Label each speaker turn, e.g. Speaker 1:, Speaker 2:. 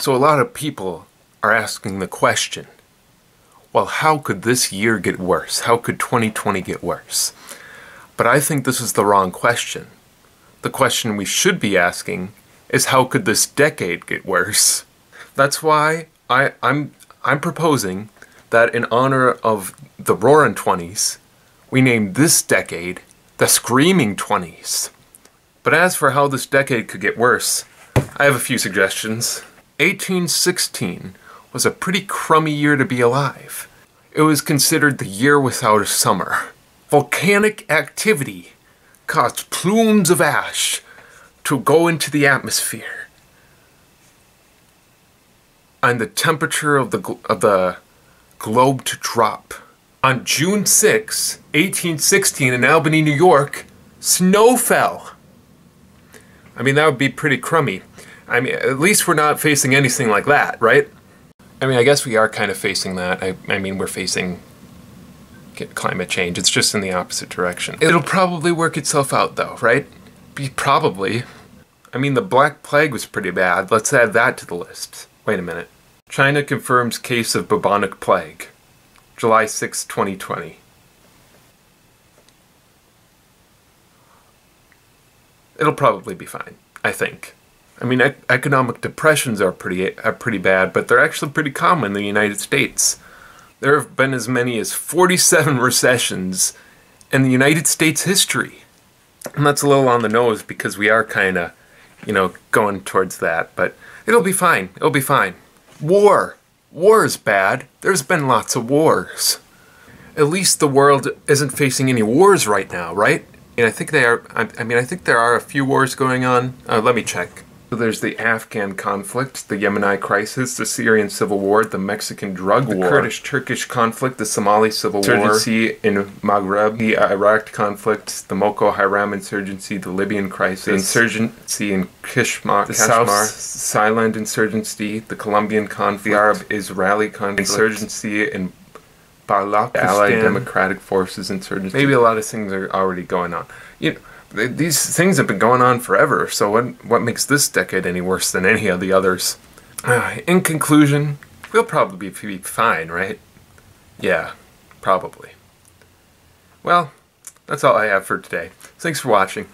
Speaker 1: So a lot of people are asking the question, well, how could this year get worse? How could 2020 get worse? But I think this is the wrong question. The question we should be asking is how could this decade get worse? That's why I, I'm, I'm proposing that in honor of the Roaring Twenties, we name this decade the Screaming Twenties. But as for how this decade could get worse, I have a few suggestions. 1816 was a pretty crummy year to be alive. It was considered the year without a summer. Volcanic activity caused plumes of ash to go into the atmosphere. And the temperature of the, of the globe to drop. On June 6, 1816, in Albany, New York, snow fell. I mean, that would be pretty crummy. I mean, at least we're not facing anything like that, right? I mean, I guess we are kind of facing that. I, I mean, we're facing climate change. It's just in the opposite direction. It'll probably work itself out, though, right? Be probably. I mean, the Black Plague was pretty bad. Let's add that to the list. Wait a minute. China confirms case of bubonic plague. July 6, 2020. It'll probably be fine, I think. I mean, ec economic depressions are pretty are pretty bad, but they're actually pretty common in the United States. There have been as many as 47 recessions in the United States history. And that's a little on the nose because we are kind of, you know, going towards that, but it'll be fine. It'll be fine. War. War is bad. There's been lots of wars. At least the world isn't facing any wars right now, right? And I think they are, I, mean, I think there are a few wars going on. Uh, let me check. So there's the Afghan conflict, the Yemeni crisis, the Syrian civil war, the Mexican drug the war, the Kurdish-Turkish conflict, the Somali civil insurgency war, insurgency in Maghreb, the Iraq conflict, the Boko Haram insurgency, the Libyan crisis, the insurgency in Kishmar, the Kashmar, South Silent insurgency, the Colombian conflict, the Arab-Israeli conflict, insurgency in Balakistan, Allied Democratic Forces insurgency. Maybe a lot of things are already going on. You know, these things have been going on forever, so what, what makes this decade any worse than any of the others? Uh, in conclusion, we'll probably be fine, right? Yeah, probably. Well, that's all I have for today. Thanks for watching.